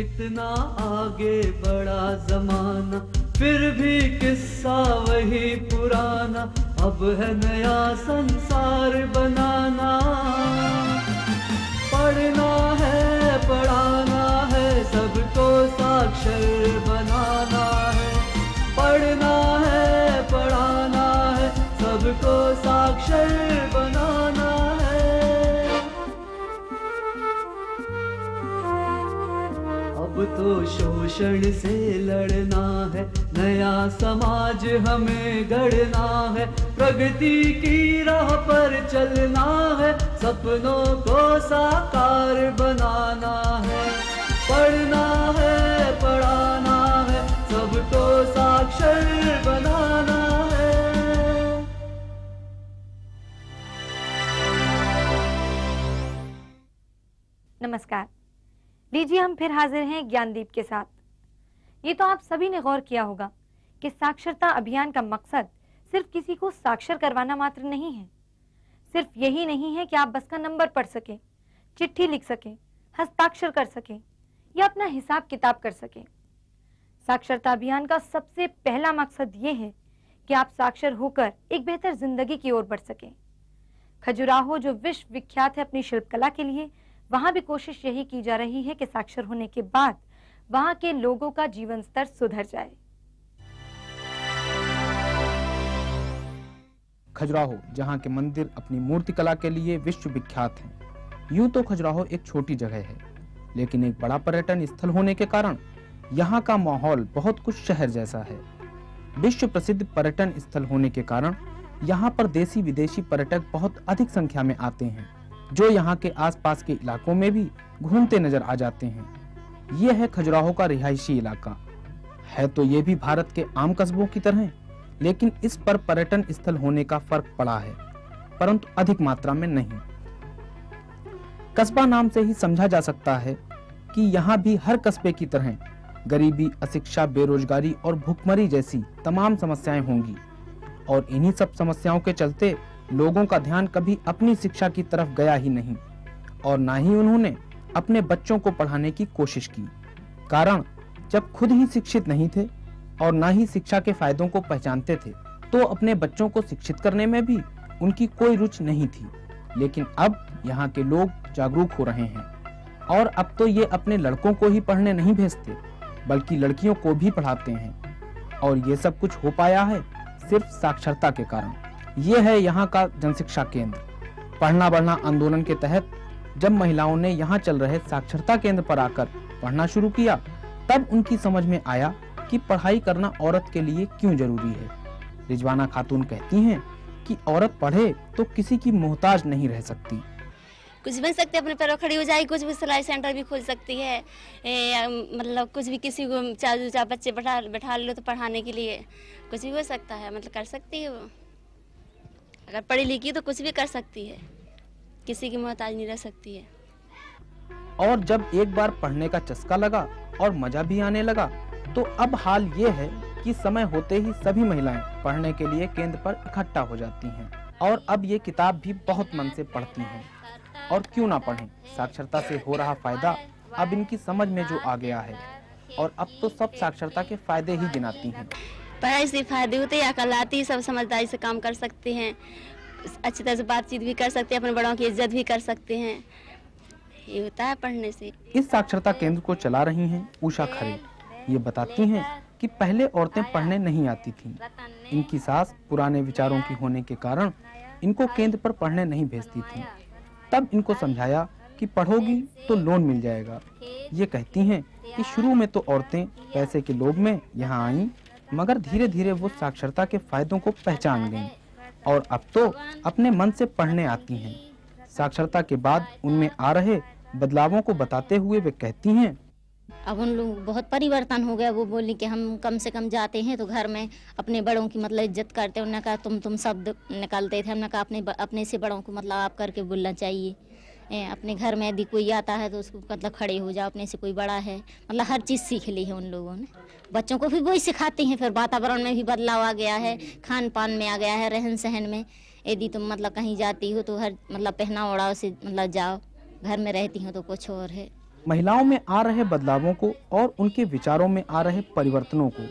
कितना आगे बड़ा जमाना, फिर भी किस्सा वही पुराना। अब है नया संसार बनाना। पढ़ना है, पढ़ाना है, सबको साक्षर बनाना है। पढ़ना है, पढ़ाना है, सबको साक्षर बनाना तो शोषण से लड़ना है, नया समाज हमें गढ़ना है, प्रगति की राह पर चलना है, सपनों को साकार लीजिए हम फिर हाजिर हैं ज्ञानदीप के साथ। ये तो आप सभी ने गौर किया होगा कि साक्षरता अभियान का मकसद सिर्फ़ किसी को साक्षर करवाना मात्र नहीं है। सिर्फ़ यही नहीं है कि आप बस का नंबर पढ़ सके, चिट्ठी लिख सके, हस्ताक्षर कर सके या अपना हिसाब किताब कर सके। साक्षरता अभियान का सबसे पहला मकसद ये है कि आप साक्षर होकर एक बेहतर ज़िंदगी की ओर बढ़ सकें। खजुराहो, जो विश्व विख्यात है अपनी शिल्पकला के लिए वहाँ भी कोशिश यही की जा रही है कि साक्षर होने के बाद वहाँ के लोगों का जीवन स्तर सुधर जाए। खजुराहो, जहाँ के मंदिर अपनी मूर्ति कला के लिए विश्व विख्यात हैं, यूँ तो खजुराहो एक छोटी जगह है, लेकिन एक बड़ा पर्यटन स्थल होने के कारण यहाँ का माहौल बहुत कुछ शहर जैसा है। विश्व प्रसिद्ध पर्यटन स्थल होने के कारण यहाँ पर देसी विदेशी पर्यटक बहुत अधिक संख्या में आते हैं। जो यहाँ के आसपास के इलाकों में भी घूमते नज़र आ जाते हैं। ये है खजुराहो का रिहायशी इलाका। है तो ये भी भारत के आम कस्बों की तरह लेकिन इस पर पर्यटन स्थल होने का फ़र्क पड़ा है, परंतु अधिक मात्रा में नहीं। कस्बा नाम से ही समझा जा सकता है कि यहाँ भी हर कस्बे की तरह गरीबी, अशिक्षा, बेरोजगारी और भुखमरी जैसी तमाम समस्याएँ होंगी, और इन्हीं सब समस्याओं के चलते लोगों का ध्यान कभी अपनी शिक्षा की तरफ़ गया ही नहीं और ना ही उन्होंने अपने बच्चों को पढ़ाने की कोशिश की। कारण, जब खुद ही शिक्षित नहीं थे और ना ही शिक्षा के फायदों को पहचानते थे तो अपने बच्चों को शिक्षित करने में भी उनकी कोई रुचि नहीं थी। लेकिन अब यहाँ के लोग जागरूक हो रहे हैं और अब तो ये अपने लड़कों को ही पढ़ने नहीं भेजते, बल्कि लड़कियों को भी पढ़ाते हैं और ये सब कुछ हो पाया है सिर्फ़ साक्षरता के कारण। ये है यहाँ का जनशिक्षा केंद्र। पढ़ना बढ़ना आंदोलन के तहत जब महिलाओं ने यहाँ चल रहे साक्षरता केंद्र पर आकर पढ़ना शुरू किया तब उनकी समझ में आया कि पढ़ाई करना औरत के लिए क्यों ज़रूरी है। रिजवाना खातून कहती हैं कि औरत पढ़े तो किसी की मोहताज नहीं रह सकती। कुछ बन सकते अपने पैरों खड़ी हो जाए कुछ भी सिलाई सेंटर भी खोल सकती है। ए, मतलब कुछ भी किसी को चार बच्चे बैठा बैठा लो तो पढ़ाने के लिए कुछ भी हो सकता है मतलब कर सकती है वो। अगर पढ़ी लिखी तो कुछ भी कर सकती है। किसी की मोहताज नहीं रह सकती है। और जब एक बार पढ़ने का चस्का लगा और मज़ा भी आने लगा तो अब हाल ये है कि समय होते ही सभी महिलाएँ पढ़ने के लिए केंद्र पर इकट्ठा हो जाती हैं। और अब ये किताब भी बहुत मन से पढ़ती हैं। और क्यों ना पढ़ें? साक्षरता से हो रहा फ़ायदा अब इनकी समझ में जो आ गया है। और अब तो सब साक्षरता के फ़ायदे ही गिनाती हैं। पढ़ाई से फ़ायदे होते हैं, अकल आती सब समझदारी से काम कर सकते हैं। अच्छी तरह से बातचीत भी कर सकते हैं, अपने बड़ों की इज़्ज़त भी कर सकते हैं। ये होता है पढ़ने से। इस साक्षरता केंद्र को चला रही हैं उषा खरे। ये बताती हैं कि पहले औरतें पढ़ने नहीं आती थीं। इनकी सास पुराने विचारों की होने के कारण इनको केंद्र पर पढ़ने नहीं भेजती थी। तब इनको समझाया कि पढ़ोगी तो लोन मिल जाएगा। ये कहती हैं कि शुरू में तो औरतें पैसे के लोभ में यहाँ आईं मगर धीरे धीरे वो साक्षरता के फायदों को पहचान गईं और अब तो अपने मन से पढ़ने आती हैं। साक्षरता के बाद उनमें आ रहे बदलावों को बताते हुए वे कहती हैं, अब उन लोग बहुत परिवर्तन हो गया। वो बोली कि, हम कम से कम जाते हैं तो घर में अपने बड़ों की मतलब इज़्ज़त करते हैं। उन्होंने कहा तुम तुम शब्द निकालते थे। हमने कहा, अपने अपने से बड़ों को मतलब आप करके बोलना चाहिए। अपने घर में यदि कोई आता है तो उसको मतलब खड़े हो जाओ, अपने से कोई बड़ा है। मतलब हर चीज़ सीख ली है उन लोगों ने। बच्चों को भी वही सिखाते हैं, फिर वातावरण में भी बदलाव आ गया है खान पान में आ गया है रहन सहन में। यदि तुम मतलब कहीं जाती हो तो हर मतलब पहना ओढ़ाओ से मतलब जाओ, घर में रहती हो तो कुछ और है। महिलाओं में आ रहे बदलावों को और उनके विचारों में आ रहे परिवर्तनों को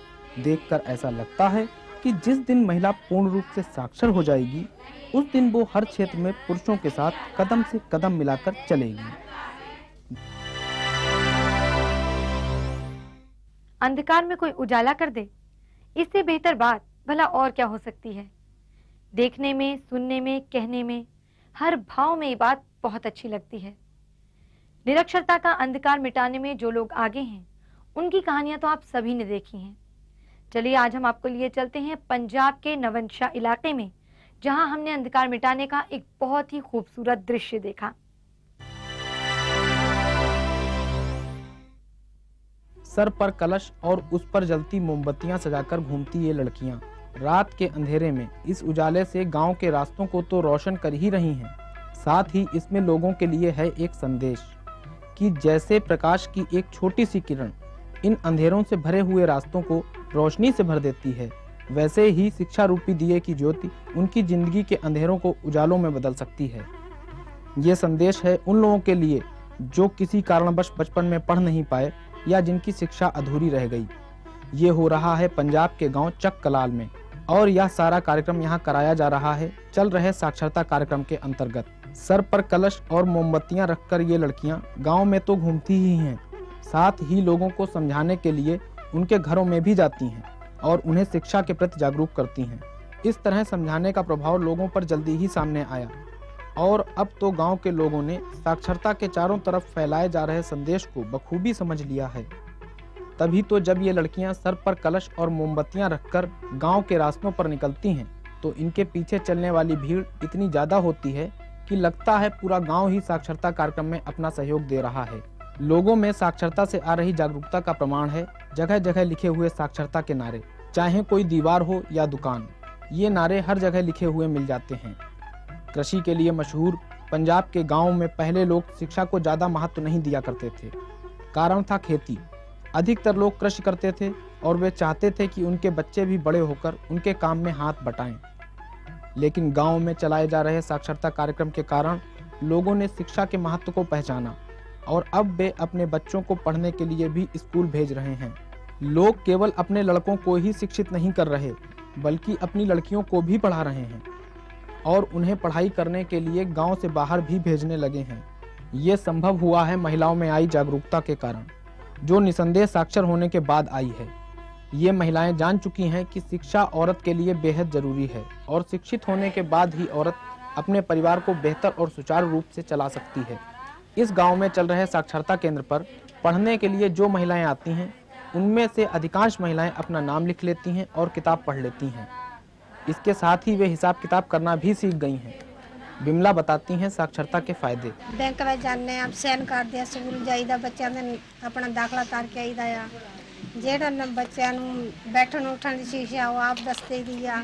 देखकर ऐसा लगता है कि जिस दिन महिला पूर्ण रूप से साक्षर हो जाएगी उस दिन वो हर क्षेत्र में पुरुषों के साथ कदम से कदम मिलाकर चलेगी। अंधकार में कोई उजाला कर दे, इससे बेहतर बात भला और क्या हो सकती है। देखने में, सुनने में, कहने में, हर भाव में ये बात बहुत अच्छी लगती है। निरक्षरता का अंधकार मिटाने में जो लोग आगे हैं, उनकी कहानियाँ तो आप सभी ने देखी हैं। चलिए, आज हम आपको लिए चलते हैं पंजाब के नवंशा इलाके में। जहाँ हमने अंधकार मिटाने का एक बहुत ही खूबसूरत दृश्य देखा। सर पर कलश और उस पर जलती मोमबत्तियाँ सजाकर घूमती ये लड़कियाँ। रात के अंधेरे में इस उजाले से गाँव के रास्तों को तो रोशन कर ही रही हैं। साथ ही इसमें लोगों के लिए है एक संदेश कि जैसे प्रकाश की एक छोटी सी किरण इन अंधेरों से भरे हुए रास्तों को रोशनी से भर देती है वैसे ही शिक्षा रूपी दिए की ज्योति उनकी ज़िंदगी के अंधेरों को उजालों में बदल सकती है। ये संदेश है उन लोगों के लिए जो किसी कारणवश बचपन में पढ़ नहीं पाए या जिनकी शिक्षा अधूरी रह गई। ये हो रहा है पंजाब के गाँव चक कलाल में और यह सारा कार्यक्रम यहाँ कराया जा रहा है, चल रहे साक्षरता कार्यक्रम के अंतर्गत। सर पर कलश और मोमबत्तियाँ रखकर ये लड़कियाँ गाँव में तो घूमती ही हैं, साथ ही लोगों को समझाने के लिए उनके घरों में भी जाती हैं। और उन्हें शिक्षा के प्रति जागरूक करती हैं। इस तरह समझाने का प्रभाव लोगों पर जल्दी ही सामने आया। और अब तो गाँव के लोगों ने साक्षरता के चारों तरफ़ फैलाए जा रहे संदेश को बखूबी समझ लिया है। तभी तो जब ये लड़कियाँ सर पर कलश और मोमबत्तियाँ रखकर गाँव के रास्तों पर निकलती हैं तो इनके पीछे चलने वाली भीड़ इतनी ज़्यादा होती है कि लगता है पूरा गाँव ही साक्षरता कार्यक्रम में अपना सहयोग दे रहा है। लोगों में साक्षरता से आ रही जागरूकता का प्रमाण है। जगह जगह लिखे हुए साक्षरता के नारे, चाहे कोई दीवार हो या दुकान, ये नारे हर जगह लिखे हुए मिल जाते हैं। कृषि के लिए मशहूर पंजाब के गाँव में पहले लोग शिक्षा को ज़्यादा महत्व नहीं दिया करते थे। कारण था खेती। अधिकतर लोग कृषि करते थे और वे चाहते थे कि उनके बच्चे भी बड़े होकर उनके काम में हाथ बटाएँ। लेकिन गाँव में चलाए जा रहे साक्षरता कार्यक्रम के कारण लोगों ने शिक्षा के महत्व को पहचाना। और अब वे अपने बच्चों को पढ़ने के लिए भी स्कूल भेज रहे हैं। लोग केवल अपने लड़कों को ही शिक्षित नहीं कर रहे, बल्कि अपनी लड़कियों को भी पढ़ा रहे हैं और उन्हें पढ़ाई करने के लिए गाँव से बाहर भी भेजने लगे हैं। ये संभव हुआ है महिलाओं में आई जागरूकता के कारण, जो निसंदेह साक्षर होने के बाद आई है। ये महिलाएँ जान चुकी हैं कि शिक्षा औरत के लिए बेहद ज़रूरी है और शिक्षित होने के बाद ही औरत अपने परिवार को बेहतर और सुचारू रूप से चला सकती है। इस गाँव में चल रहे साक्षरता केंद्र पर पढ़ने के लिए जो महिलाएँ आती हैं, उनमें से अधिकांश महिलाएँ अपना नाम लिख लेती हैं और किताब पढ़ लेती हैं। इसके साथ ही वे हिसाब किताब करना भी सीख गई हैं। बिमला बताती हैं साक्षरता के फ़ायदे। बैंक में जाने आप सैन कर दिया, स्कूल जाइदा बच्चों ने अपना दाखला तार के आईदा या। जेड़ा बच्चों बैठन उठन की शीशा आप दस्ते दिया।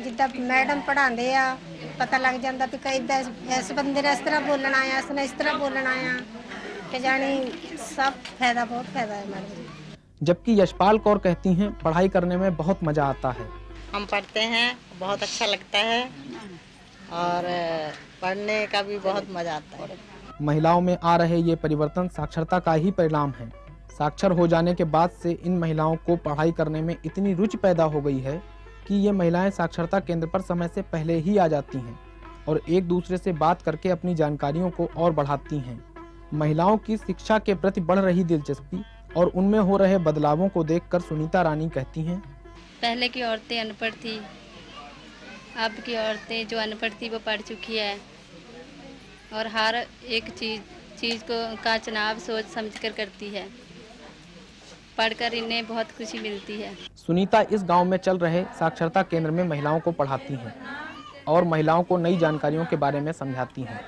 ਜਿੱਦਾਂ ਮੈਡਮ ਪੜ੍ਹਾਉਂਦੇ ਆ ਪਤਾ ਲੱਗ ਜਾਂਦਾ ਵੀ ਕਿੱਦਾਂ ਇਸ ਬੰਦੇ ਨੇ ਇਸ ਤਰ੍ਹਾਂ ਬੋਲਣਾ ਆ ਇਸ ਨੇ ਇਸ ਤਰ੍ਹਾਂ ਬੋਲਣਾ ਆ ਕਿ ਜਾਣੀ ਸਭ ਫਾਇਦਾ ਬਹੁਤ ਫਾਇਦਾ ਹੈ ਮੈਡਮ ਜੀ जबकि यशपाल कौर कहती हैं पढ़ाई करने में बहुत मजा आता है हम पढ़ते हैं बहुत अच्छा लगता है और पढ़ने का भी बहुत मज़ा आता है महिलाओं में आ रहे ये परिवर्तन साक्षरता का ही परिणाम है साक्षर हो जाने के बाद से इन महिलाओं को पढ़ाई करने में इतनी रुचि पैदा हो गई है कि ये महिलाएँ साक्षरता केंद्र पर समय से पहले ही आ जाती हैं और एक दूसरे से बात करके अपनी जानकारियों को और बढ़ाती हैं। महिलाओं की शिक्षा के प्रति बढ़ रही दिलचस्पी और उनमें हो रहे बदलावों को देखकर सुनीता रानी कहती हैं, पहले की औरतें अनपढ़ थी। अब की औरतें जो अनपढ़ थी, वो पढ़ चुकी है। और हर एक चीज़ चीज़ को, का चुनाव सोच समझ कर करती है। पढ़कर इन्हें बहुत खुशी मिलती है। सुनीता इस गाँव में चल रहे साक्षरता केंद्र में महिलाओं को पढ़ाती हैं और महिलाओं को नई जानकारियों के बारे में समझाती हैं।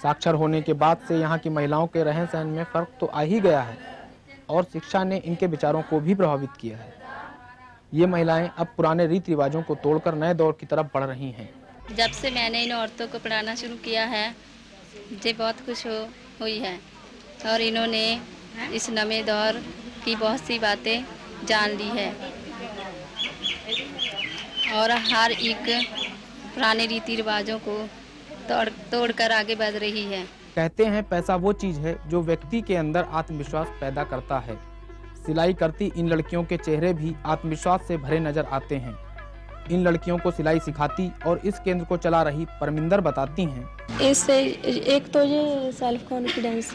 साक्षर होने के बाद से यहाँ की महिलाओं के रहन सहन में फ़र्क तो आ ही गया है और शिक्षा ने इनके विचारों को भी प्रभावित किया है। ये महिलाएँ अब पुराने रीति रिवाजों को तोड़कर नए दौर की तरफ़ बढ़ रही हैं। जब से मैंने इन औरतों को पढ़ाना शुरू किया है मुझे बहुत खुश हो हुई है और इन्होंने इस नए दौर की बहुत सी बातें जान ली है। और हर एक पुराने रीति रिवाजों को तोड़ तोड़ कर आगे बढ़ रही है। कहते हैं पैसा वो चीज़ है जो व्यक्ति के अंदर आत्मविश्वास पैदा करता है। सिलाई करती इन लड़कियों के चेहरे भी आत्मविश्वास से भरे नज़र आते हैं। इन लड़कियों को सिलाई सिखाती और इस केंद्र को चला रही परमिंदर बताती हैं। इससे एक तो ये सेल्फ कॉन्फिडेंस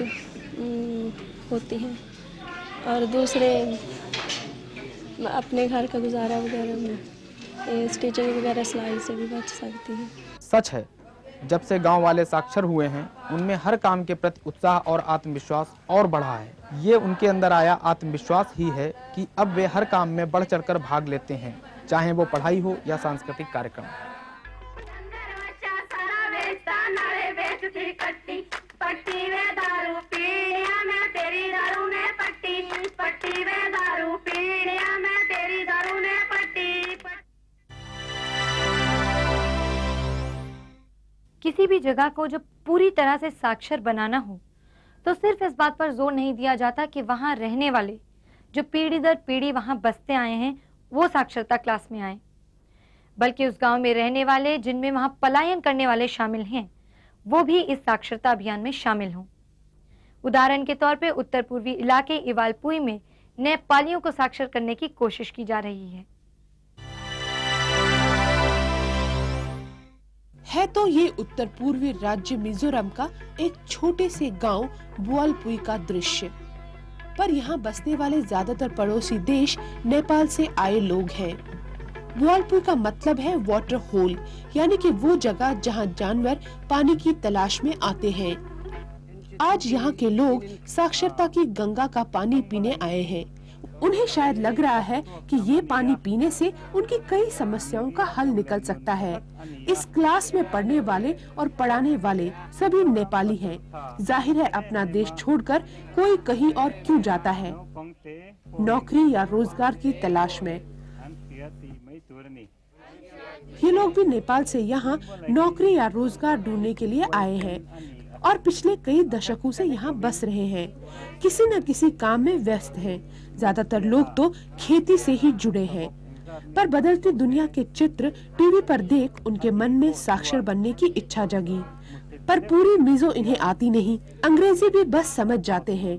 होती है। और दूसरे अपने घर का गुजारा वगैरह में स्टिचिंग वगैरह सिलाई से भी बच सकती है। सच है जब से गाँव वाले साक्षर हुए हैं उनमें हर काम के प्रति उत्साह और आत्मविश्वास और बढ़ा है। ये उनके अंदर आया आत्मविश्वास ही है कि अब वे हर काम में बढ़ चढ़कर भाग लेते हैं चाहे वो पढ़ाई हो या सांस्कृतिक कार्यक्रम। पट्टी वे दारू पीड़िया में तेरी दारू ने पट्टी वे दारू पीड़िया में तेरी दारू ने पट्टी। किसी भी जगह को जब पूरी तरह से साक्षर बनाना हो तो सिर्फ़ इस बात पर ज़ोर नहीं दिया जाता कि वहाँ रहने वाले, जो पीढ़ी दर पीढ़ी वहाँ बसते आए हैं, वो साक्षरता क्लास में आए। बल्कि उस गाँव में रहने वाले, जिनमें वहाँ पलायन करने वाले शामिल हैं, वो भी इस साक्षरता अभियान में शामिल हों। उदाहरण के तौर पर उत्तर पूर्वी इलाके इवालपुई में नेपालियों को साक्षर करने की कोशिश की जा रही है। है तो ये उत्तर पूर्वी राज्य मिजोरम का एक छोटे से गाँव बुआलपुई का दृश्य। पर यहाँ बसने वाले ज़्यादातर पड़ोसी देश नेपाल से आए लोग हैं। बुआलपुई का मतलब है वाटर होल यानी कि वो जगह जहाँ जानवर पानी की तलाश में आते हैं। आज यहाँ के लोग साक्षरता की गंगा का पानी पीने आए हैं। उन्हें शायद लग रहा है कि ये पानी पीने से उनकी कई समस्याओं का हल निकल सकता है। इस क्लास में पढ़ने वाले और पढ़ाने वाले सभी नेपाली हैं। ज़ाहिर है अपना देश छोड़कर कोई कहीं और क्यों जाता है? नौकरी या रोज़गार की तलाश में। ये लोग भी नेपाल से यहाँ नौकरी या रोज़गार ढूँढने के लिए आए हैं। और पिछले कई दशकों से यहाँ बस रहे हैं। किसी न किसी काम में व्यस्त हैं। ज़्यादातर लोग तो खेती से ही जुड़े हैं। पर बदलती दुनिया के चित्र टीवी पर देख उनके मन में साक्षर बनने की इच्छा जगी। पर पूरी मीजो इन्हें आती नहीं। अंग्रेज़ी भी बस समझ जाते हैं।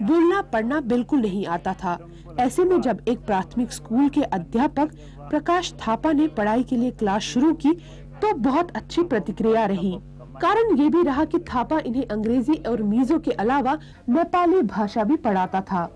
बोलना, पढ़ना बिल्कुल नहीं आता था। ऐसे में जब एक प्राथमिक स्कूल के अध्यापक प्रकाश थापा ने पढ़ाई के लिए क्लास शुरू की तो बहुत अच्छी प्रतिक्रिया रही। कारण ये भी रहा कि थापा इन्हें अंग्रेज़ी और मीजो के अलावा नेपाली भाषा भी पढ़ाता था।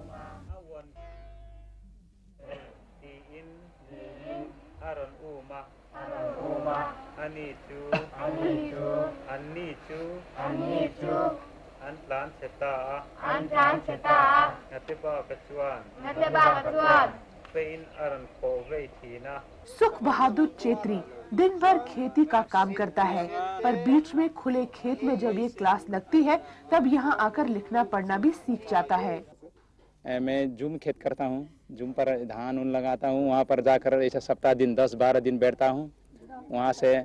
सुख बहादुर चेत्री दिन भर खेती का काम करता है, पर बीच में खुले खेत में जब ये क्लास लगती है, तब यहाँ आकर लिखना पढ़ना भी सीख जाता है। मैं जूम खेत करता हूँ जूम पर धान उन लगाता हूँ, वहाँ पर जाकर ऐसा सप्ताह दिन, दस बारह दिन बैठता हूँ। वहाँ से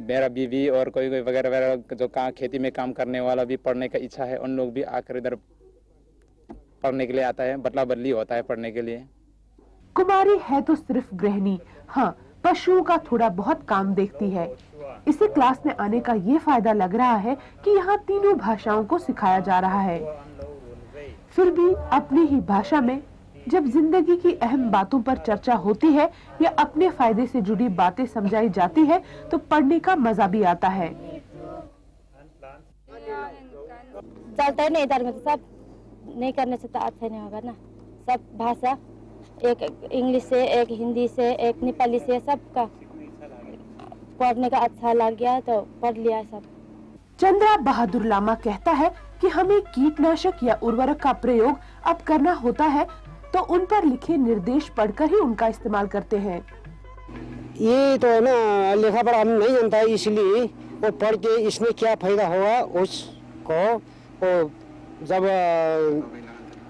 मेरा बीवी और कोई कोई वगैरह वगैरह जो काम खेती में काम करने वाला भी पढ़ने का इच्छा है, उन लोग भी आकर इधर पढ़ने के लिए आता है बदला बदली होता है पढ़ने के लिए। कुमारी है तो सिर्फ़ गृहिणी। हाँ पशुओं का थोड़ा बहुत काम देखती है। इसे क्लास में आने का ये फ़ायदा लग रहा है कि यहाँ तीनों भाषाओं को सिखाया जा रहा है। फिर भी अपनी ही भाषा में जब ज़िंदगी की अहम बातों पर चर्चा होती है या अपने फ़ायदे से जुड़ी बातें समझाई जाती है तो पढ़ने का मज़ा भी आता है। चलता नहीं इधर में तो सब नहीं करने से तो अच्छा नहीं होगा ना। सब भाषा एक इंग्लिश से एक हिंदी से एक नेपाली से सबका पढ़ने का अच्छा लग गया तो पढ़ लिया सब। चंद्रा बहादुर लामा कहता है कि हमें कीटनाशक या उर्वरक का प्रयोग अब करना होता है तो उन पर लिखे निर्देश पढ़कर ही उनका इस्तेमाल करते हैं। ये तो है ना लिखा पढ़ा हम नहीं जानता है इसलिए वो पढ़ के इसमें क्या फ़ायदा होगा उसको वो जब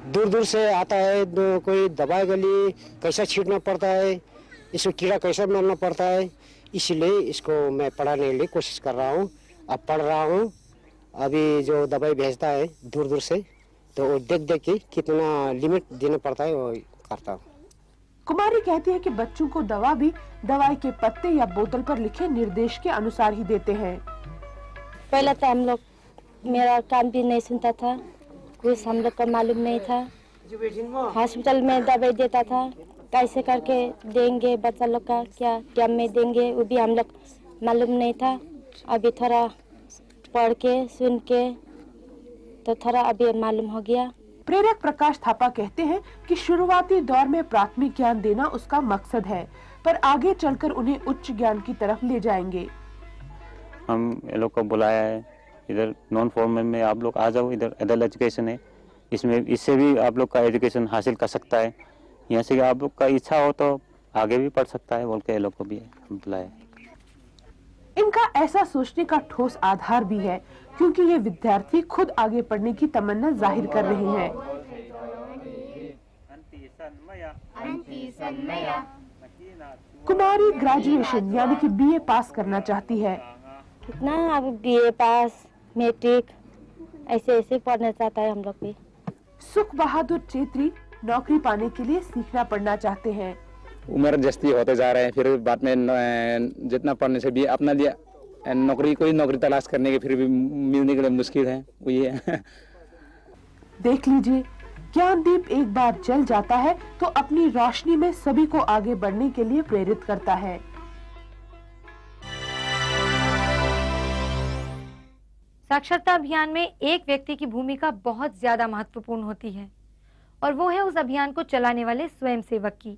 दूर दूर से आता है तो कोई दवाई के लिए कैसा छीटना पड़ता है इसको कीड़ा कैसा मारना पड़ता है इसलिए इसको मैं पढ़ाने के लिए कोशिश कर रहा हूँ। अब पढ़ रहा हूँ अभी जो दवाई भेजता है दूर दूर से तो वो देख देख के कितना लिमिट देना पड़ता है वो करता हूँ। कुमारी कहती है कि बच्चों को दवा भी दवाई के पत्ते या बोतल पर लिखे निर्देश के अनुसार ही देते हैं। पहले तो हम लोग मेरा काम भी नहीं सुनता था। कुछ हम लोग को मालूम नहीं था। हॉस्पिटल में दवाई देता था। कैसे करके देंगे बच्चा लोग का क्या टाइम में देंगे वो भी हम लोग मालूम नहीं था। अभी थोड़ा पढ़ के सुन के तो थोड़ा अभी मालूम हो गया। प्रेरक प्रकाश थापा कहते हैं कि शुरुआती दौर में प्राथमिक ज्ञान देना उसका मकसद है पर आगे चलकर उन्हें उच्च ज्ञान की तरफ़ ले जाएँगे। हम ये लोग को बुलाया है। इधर नॉन फॉर्मल में आप लोग आ जाओ इधर एडल्ट एजुकेशन है। इसमें इससे भी आप लोग का एजुकेशन हासिल कर सकता है। यहाँ से आप लोग का इच्छा हो तो आगे भी पढ़ सकता है बोल के लोग को भी बुलाया इनका ऐसा सोचने का ठोस आधार भी है क्योंकि ये विद्यार्थी खुद आगे पढ़ने की तमन्ना ज़ाहिर कर रहे हैं। कुमारी ग्रेजुएशन यानी कि बीए पास करना चाहती है। कितना अब बीए पास मैट्रिक ऐसे ऐसे पढ़ना चाहता है हम लोग भी। सुख बहादुर चेत्री नौकरी पाने के लिए सीखना पढ़ना चाहते हैं। उम्र जस्ती होते जा रहे हैं फिर बाद में जितना पढ़ने से भी अपना लिए नौकरी कोई नौकरी तलाश करने के फिर भी मिलने के लिए मुश्किल है वही है। देख लीजिए ज्ञानदीप एक बार जल जाता है तो अपनी रोशनी में सभी को आगे बढ़ने के लिए प्रेरित करता है। साक्षरता अभियान में एक व्यक्ति की भूमिका बहुत ज़्यादा महत्वपूर्ण होती है, और वो है उस अभियान को चलाने वाले स्वयंसेवक की।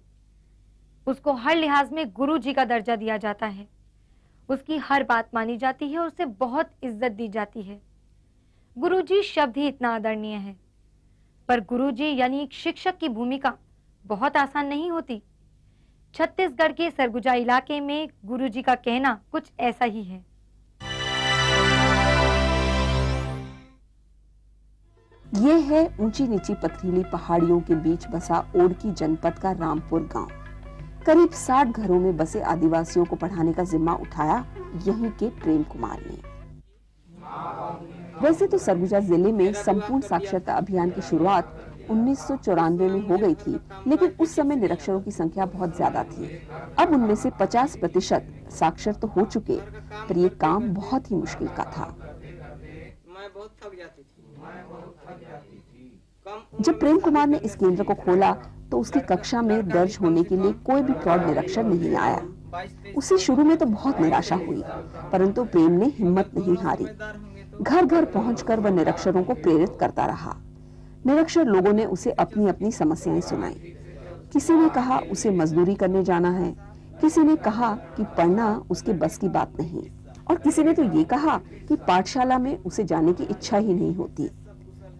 उसको हर लिहाज में गुरु जी का दर्जा दिया जाता है। उसकी हर बात मानी जाती है और उसे बहुत इज़्ज़त दी जाती है। गुरु जी शब्द ही इतना आदरणीय है, पर गुरु जी यानी एक शिक्षक की भूमिका बहुत आसान नहीं होती। छत्तीसगढ़ के सरगुजा इलाके में गुरु जी का कहना कुछ ऐसा ही है। ये है ऊँची नीची पथरीली पहाड़ियों के बीच बसा ओडकी जनपद का रामपुर गाँव। करीब 60 घरों में बसे आदिवासियों को पढ़ाने का जिम्मा उठाया यहीं के प्रेम कुमार ने। वैसे तो सरगुजा ज़िले में संपूर्ण साक्षरता अभियान की शुरुआत उन्नीस सौ चौरानवे में हो गई थी, लेकिन उस समय निरक्षरों की संख्या बहुत ज़्यादा थी। अब उनमें से 50 प्रतिशत साक्षर तो हो चुके, पर ये काम बहुत ही मुश्किल का था। मैं बहुत थक जाती थी। जब प्रेम कुमार ने इस केंद्र को खोला तो उसकी कक्षा में दर्ज होने के लिए कोई भी प्रौढ़ निरक्षर नहीं आया। उसे शुरू में तो बहुत निराशा हुई, परंतु प्रेम ने हिम्मत नहीं हारी। घर घर पहुंचकर वह निरक्षरों को प्रेरित करता रहा। निरक्षर लोगों ने उसे अपनी अपनी समस्याएँ सुनाई। किसी ने कहा, उसे मजदूरी करने जाना है। किसी ने कहा कि, पढ़ना उसके बस की बात नहीं। और किसी ने तो ये कहा कि पाठशाला में उसे जाने की इच्छा ही नहीं होती।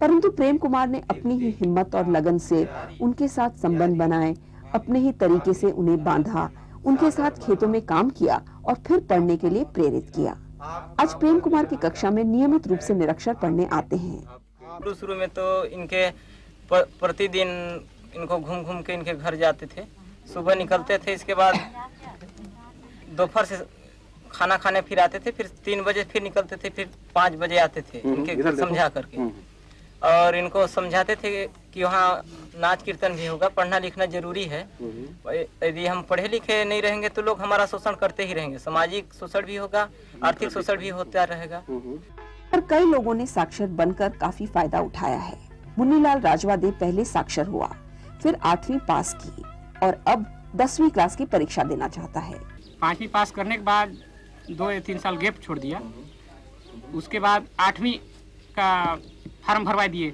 परंतु प्रेम कुमार ने अपनी ही हिम्मत और लगन से उनके साथ संबंध बनाए, अपने ही तरीके से उन्हें बांधा, उनके साथ खेतों में काम किया और फिर पढ़ने के लिए प्रेरित किया। आज प्रेम कुमार की कक्षा में नियमित रूप से निरक्षर पढ़ने आते हैं। शुरू शुरू में तो इनके प्रतिदिन इनको घूम घूम के इनके घर जाते थे। सुबह निकलते थे, इसके बाद दोपहर से खाना खाने फिर आते थे फिर तीन बजे फिर निकलते थे फिर पाँच बजे आते थे इनके समझा करके। और इनको समझाते थे कि वहाँ नाच कीर्तन भी होगा पढ़ना लिखना ज़रूरी है। यदि हम पढ़े लिखे नहीं रहेंगे तो लोग हमारा शोषण करते ही रहेंगे। सामाजिक शोषण भी होगा आर्थिक शोषण भी होता रहेगा। और कई लोगों ने साक्षर बनकर काफ़ी फ़ायदा उठाया है। मुन्नीलाल राजवादे पहले साक्षर हुआ फिर आठवीं पास की और अब दसवीं क्लास की परीक्षा देना चाहता है। पाँचवीं पास करने के बाद दो या तीन साल गैप छोड़ दिया। उसके बाद आठवीं का फार्म भरवा दिए।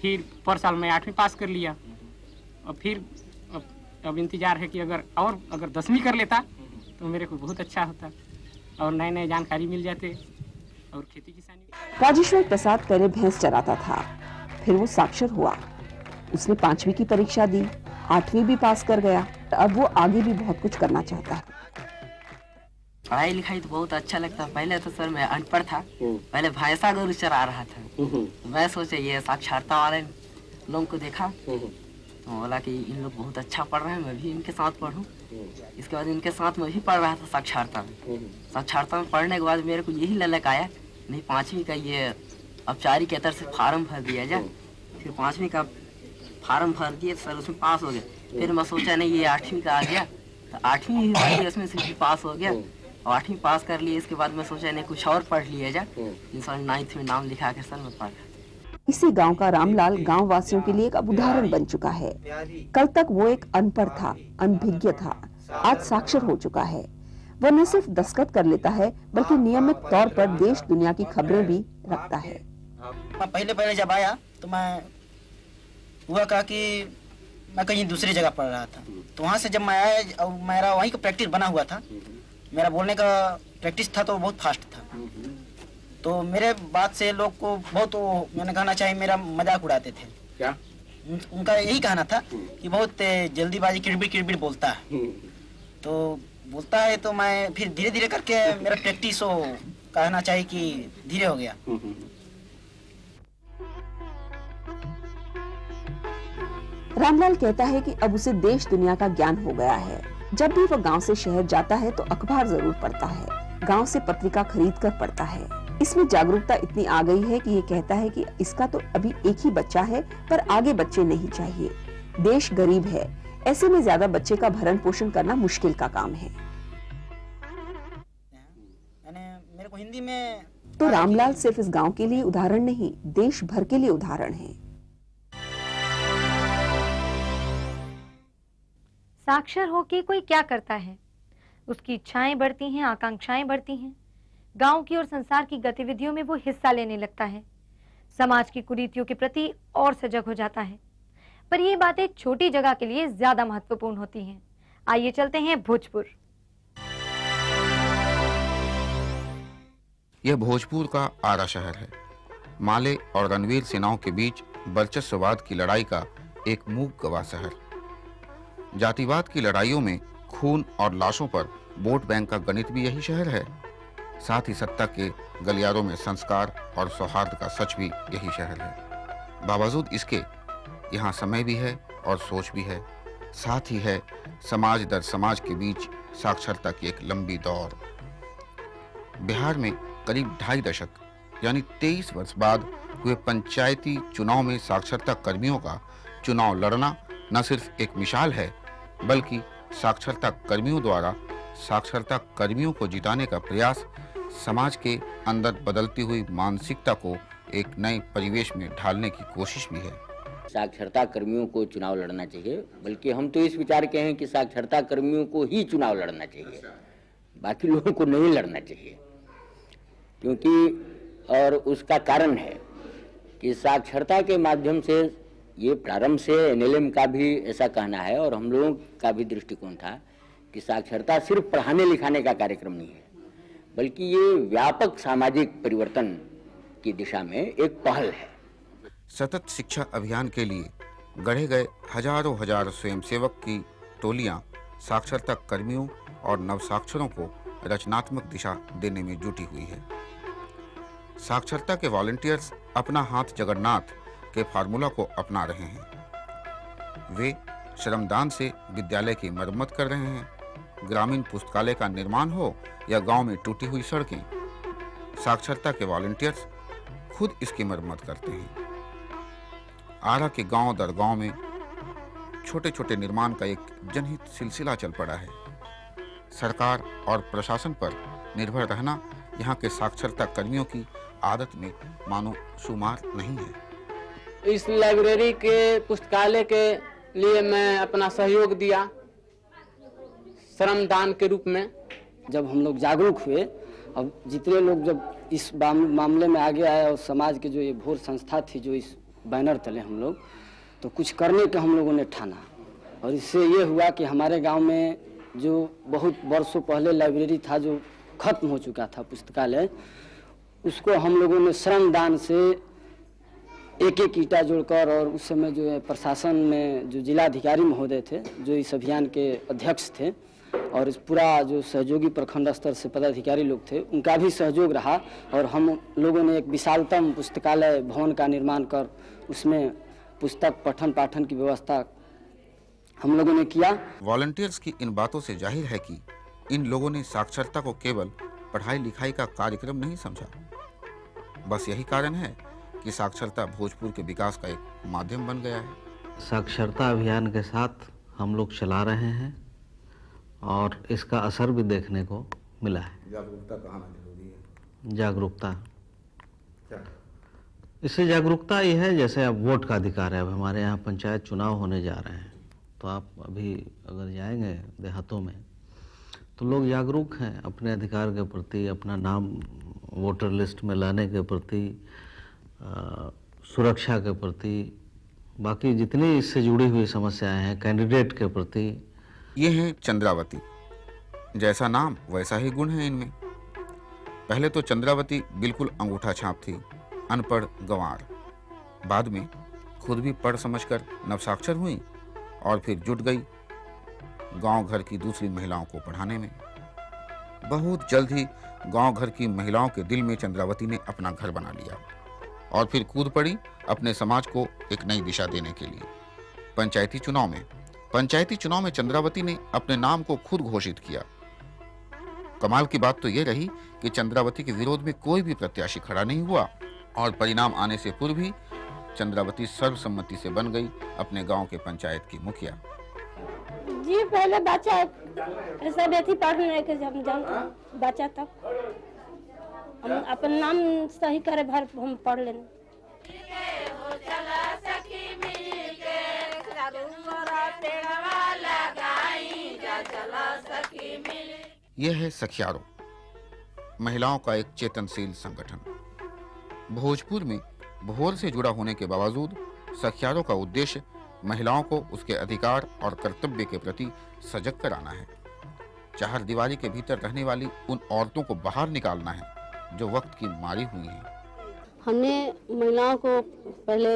फिर पर साल में आठवीं पास कर लिया। और फिर अब, अब इंतज़ार है कि अगर और अगर दसवीं कर लेता तो मेरे को बहुत अच्छा होता। और नए नए जानकारी मिल जाते। और खेती किसानी राजेश्वर प्रसाद पहले भैंस चराता था। फिर वो साक्षर हुआ। उसने पांचवी की परीक्षा दी। आठवीं भी पास कर गया। अब वो आगे भी बहुत कुछ करना चाहता है। पढ़ाई लिखाई तो बहुत अच्छा लगता है पहले तो सर मैं अनपढ़ था। पहले भैंसा गरु चरा रहा था। मैं सोचे ये साक्षरता वाले लोगों को देखा। तो बोला कि इन लोग बहुत अच्छा पढ़ रहे हैं मैं भी इनके साथ पढ़ूं। इसके बाद इनके साथ मैं भी पढ़ रहा था साक्षरता में। साक्षरता में पढ़ने के बाद मेरे को यही ललक आया नहीं पाँचवीं का ये औपचारिक के तरह से फार्म भर दिया जाए फिर पाँचवीं का फार्म भर दिए सर उसमें पास हो गया। फिर मैं सोचा नहीं ये आठवीं का आ गया। तो आठवीं उसमें से भी पास हो गया। आठवीं पास कर लिए इसके बाद मैं सोचा नहीं कुछ और पढ़ लिया जा इंसान नाइन्थ में नाम लिखा के सर मैं पढ़ इसी गाँव का रामलाल गाँव वासियों के लिए एक अब उदाहरण बन चुका है। कल तक वो एक अनपढ़ था अनभिज्ञ था। आज साक्षर हो चुका है। वह न सिर्फ़ दस्तखत कर लेता है बल्कि नियमित तौर पर देश दुनिया की खबरें भी रखता है। मैं पहले पहले जब आया तो मैं हुआ कहा कि मैं कहीं दूसरी जगह पढ़ रहा था। तो वहाँ से जब मैं आया और मेरा वहीं का प्रैक्टिस बना हुआ था मेरा बोलने का प्रैक्टिस था तो बहुत फास्ट था। तो मेरे बात से लोग को बहुत वो, मैंने कहना चाहिए मेरा मज़ाक उड़ाते थे। क्या? उन- उनका यही कहना था कि बहुत जल्दीबाजी किड़बिड़ किड़बिड़ बोलता है। तो बोलता है तो मैं फिर धीरे धीरे करके मेरा प्रैक्टिस हो कहना चाहिए कि धीरे हो गया। रामलाल कहता है कि अब उसे देश दुनिया का ज्ञान हो गया है। जब भी वह गाँव से शहर जाता है तो अखबार ज़रूर पढ़ता है। गाँव से पत्रिका खरीद कर पढ़ता है। इसमें जागरूकता इतनी आ गई है कि ये कहता है कि इसका तो अभी एक ही बच्चा है पर आगे बच्चे नहीं चाहिए। देश गरीब है। ऐसे में ज़्यादा बच्चे का भरण पोषण करना मुश्किल का काम है। मेरे को हिंदी में तो रामलाल सिर्फ़ इस गाँव के लिए उदाहरण नहीं देश भर के लिए उदाहरण है। साक्षर होके कोई क्या करता है? उसकी इच्छाएँ बढ़ती हैं, आकांक्षाएँ बढ़ती हैं। गाँव की और संसार की गतिविधियों में वो हिस्सा लेने लगता है। समाज की कुरीतियों के प्रति और सजग हो जाता है। पर ये बातें छोटी जगह के लिए ज़्यादा महत्वपूर्ण होती हैं। आइए चलते हैं भोजपुर। यह भोजपुर का आरा शहर है। माले और रणवीर सेनाओं के बीच वर्चस्ववाद की लड़ाई का एक मूक गवाह शहर। जातिवाद की लड़ाइयों में खून और लाशों पर वोट बैंक का गणित भी यही शहर है। साथ ही सत्ता के गलियारों में संस्कार और सौहार्द का सच भी यही शहर है। बावजूद इसके, यहाँ समय भी है और सोच भी है। साथ ही है समाज दर समाज के बीच साक्षरता की एक लंबी दौर बिहार में करीब ढाई दशक, यानी तेईस वर्ष बाद हुए पंचायती चुनाव में साक्षरता कर्मियों का चुनाव लड़ना न सिर्फ़ एक मिसाल है, बल्कि साक्षरता कर्मियों द्वारा, साक्षरता कर्मियों को जिताने का प्रयास समाज के अंदर बदलती हुई मानसिकता को एक नए परिवेश में ढालने की कोशिश भी है। साक्षरता कर्मियों को चुनाव लड़ना चाहिए, बल्कि हम तो इस विचार के हैं कि साक्षरता कर्मियों को ही चुनाव लड़ना चाहिए, बाकी लोगों को नहीं लड़ना चाहिए। क्योंकि और उसका कारण है कि साक्षरता के माध्यम से ये प्रारंभ से एनएलएम का भी ऐसा कहना है और हम लोगों का भी दृष्टिकोण था कि साक्षरता सिर्फ़ पढ़ाने लिखाने का कार्यक्रम नहीं है, बल्कि ये व्यापक सामाजिक परिवर्तन की दिशा में एक पहल है। सतत शिक्षा अभियान के लिए गढ़े गए हज़ारों हज़ार स्वयंसेवक की टोलियाँ साक्षरता कर्मियों और नवसाक्षरों को रचनात्मक दिशा देने में जुटी हुई है। साक्षरता के वॉलंटियर्स अपना हाथ जगन्नाथ के फार्मूला को अपना रहे हैं। वे श्रमदान से विद्यालय की मरम्मत कर रहे हैं। ग्रामीण पुस्तकालय का निर्माण हो या गाँव में टूटी हुई सड़कें। साक्षरता के वॉलंटियर्स खुद इसकी मरम्मत करते हैं। आरा के गाँव दर गाँव में छोटे छोटे निर्माण का एक जनहित सिलसिला चल पड़ा है। सरकार और प्रशासन पर निर्भर रहना यहाँ के साक्षरता कर्मियों की आदत में मानो शुमार नहीं है। इस लाइब्रेरी के पुस्तकालय के लिए मैं अपना सहयोग दिया श्रमदान के रूप में। जब हम लोग जागरूक हुए, अब जितने लोग जब इस मामले में आगे आए और समाज के जो ये भोर संस्था थी, जो इस बैनर तले हम लोग तो कुछ करने का हम लोगों ने ठाना। और इससे ये हुआ कि हमारे गाँव में जो बहुत वर्षों पहले लाइब्रेरी था, जो खत्म हो चुका था पुस्तकालय, उसको हम लोगों ने श्रमदान से एक एक ईटा जोड़कर और उस समय जो है प्रशासन में जो जिलाधिकारी महोदय थे, जो इस अभियान के अध्यक्ष थे और इस पूरा जो सहयोगी प्रखंड स्तर से पदाधिकारी लोग थे, उनका भी सहयोग रहा और हम लोगों ने एक विशालतम पुस्तकालय भवन का निर्माण कर उसमें पुस्तक पठन पाठन की व्यवस्था हम लोगों ने किया। वॉलंटियर्स की इन बातों से ज़ाहिर है कि इन लोगों ने साक्षरता को केवल पढ़ाई लिखाई का कार्यक्रम नहीं समझा। बस यही कारण है कि साक्षरता भोजपुर के विकास का एक माध्यम बन गया है। साक्षरता अभियान के साथ हम लोग चला रहे हैं और इसका असर भी देखने को मिला है। जागरूकता कहाँ ज़रूरी है? जागरूकता। इससे जागरूकता ये है जैसे अब वोट का अधिकार है अब हमारे यहाँ पंचायत चुनाव होने जा रहे हैं तो आप अभी अगर जाएँगे देहातों में तो लोग जागरूक हैं अपने अधिकार के प्रति अपना नाम वोटर लिस्ट में लाने के प्रति सुरक्षा के प्रति, बाकी जितनी इससे जुड़ी हुई समस्याएँ हैं, कैंडिडेट के प्रति। ये हैं चंद्रावती। जैसा नाम, वैसा ही गुण है इनमें। पहले तो चंद्रावती बिल्कुल अंगूठा छाप थी, अनपढ़ गंवार। बाद में खुद भी पढ़ समझकर नवसाक्षर हुई और फिर जुट गई गाँव घर की दूसरी महिलाओं को पढ़ाने में। बहुत जल्द ही गाँव घर की महिलाओं के दिल में चंद्रावती ने अपना घर बना लिया। और फिर कूद पड़ी अपने समाज को एक नई दिशा देने के लिए। पंचायती चुनाव में, पंचायती चुनाव में चंद्रावती ने अपने नाम को खुद घोषित किया। कमाल की बात तो यह रही कि चंद्रावती के विरोध में कोई भी प्रत्याशी खड़ा नहीं हुआ और परिणाम आने से पूर्व ही चंद्रावती सर्वसम्मति से बन गई अपने गाँव के पंचायत की मुखिया। जी, पहले बच्चा ऐसा भी पढ़ने के जब बच्चा तक हम अपन नाम सही करे भर हम पढ़ लेने। यह है सखियारो, महिलाओं का एक चेतनशील संगठन। भोजपुर में भोर से जुड़ा होने के बावजूद सखियारों का उद्देश्य महिलाओं को उसके अधिकार और कर्तव्य के प्रति सजग कराना है। चार दीवारी के भीतर रहने वाली उन औरतों को बाहर निकालना है। जो वक्त की मारी हुई हैं। हमने महिलाओं को पहले,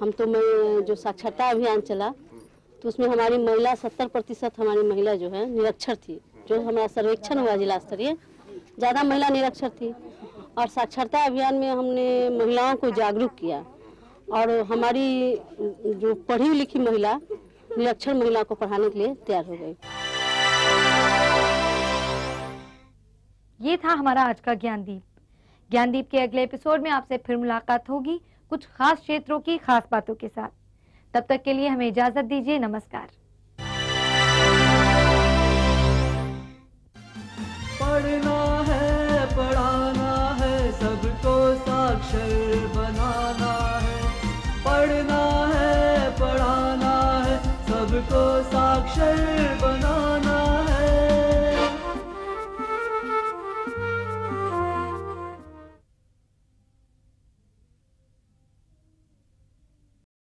हम तो मैं, जो साक्षरता अभियान चला तो उसमें हमारी महिला सत्तर प्रतिशत हमारी महिला जो है निरक्षर थी, जो हमारा सर्वेक्षण हुआ जिला स्तरीय, ज़्यादा महिला निरक्षर थी। और साक्षरता अभियान में हमने महिलाओं को जागरूक किया। और हमारी जो पढ़ी लिखी महिला, निरक्षर महिला को पढ़ाने के लिए तैयार हो गई। ये था हमारा आज का ज्ञानदीप। ज्ञानदीप के अगले एपिसोड में आपसे फिर मुलाकात होगी कुछ खास क्षेत्रों की खास बातों के साथ। तब तक के लिए हमें इजाज़त दीजिए, नमस्कार। पढ़ना